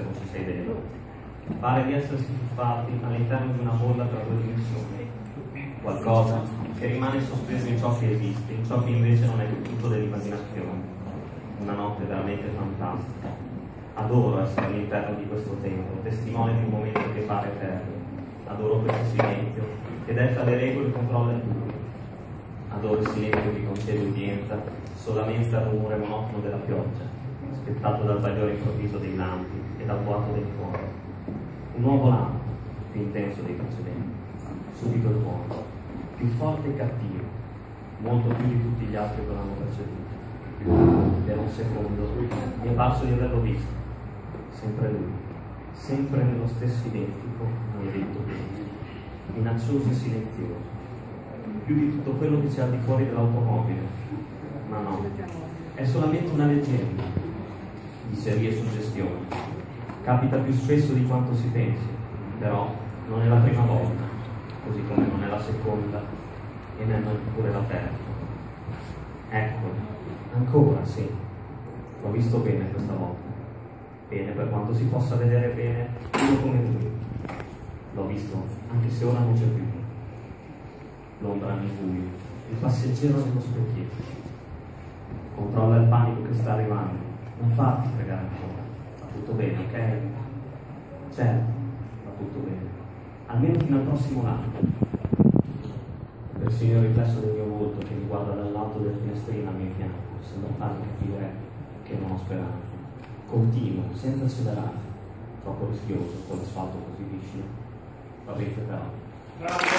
se non ci sei dentro. Pare di essersi tuffati all'interno di una bolla tra due dimensioni. Qualcosa che rimane sospeso in ciò che esiste, in ciò che invece non è più tutto dell'immaginazione. Una notte veramente fantastica. Adoro essere all'interno di questo tempio, testimone di un momento che pare eterno. Adoro questo silenzio che detta le regole e controlla il tutto. Adoro il silenzio che concede udienza solamente al rumore monotono della pioggia, aspettato dal bagliore improvviso dei lampi e dal boato del cuore. Un nuovo lampo, più intenso dei precedenti, subito il buono, più forte e cattivo, molto più di tutti gli altri che l'hanno preceduto. Per un secondo mi è parso di averlo visto, sempre lui, sempre nello stesso identico movimento minaccioso e silenzioso, più di tutto quello che c'è al di fuori dell'automobile. Ma no, è solamente una leggenda, dicerie e suggestioni. Capita più spesso di quanto si pensi, però non è la prima volta, così come non è la seconda e neppure la terza. Ecco, ancora sì, l'ho visto bene questa volta. Bene per quanto si possa vedere bene uno come lui. L'ho visto, anche se ora non c'è più. L'ombra nel buio, il passeggero dello specchietto. Controlla il panico che sta arrivando. Non farti fregare ancora. Va tutto bene, ok? Certo, va tutto bene. Almeno fino al prossimo anno. Persino il riflesso del mio volto che mi guarda dall'alto del finestrino al mio fianco sembra farmi capire che non ho speranza. Continuo, senza accelerare. Troppo rischioso con l'asfalto così vicino. Va bene però. Bravo.